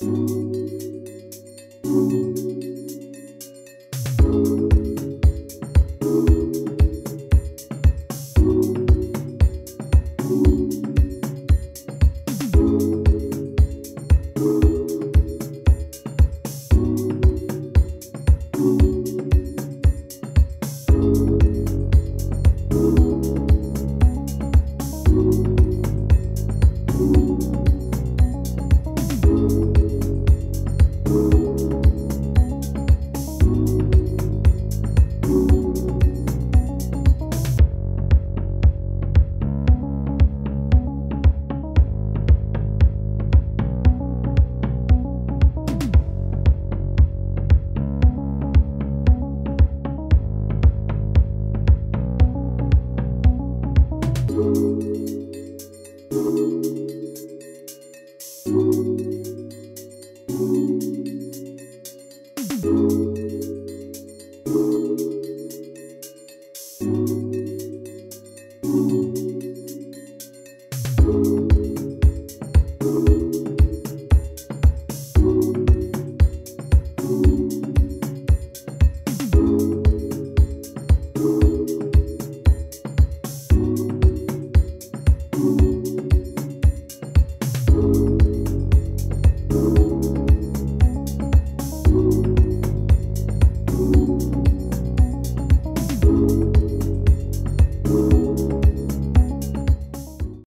Música